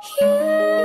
You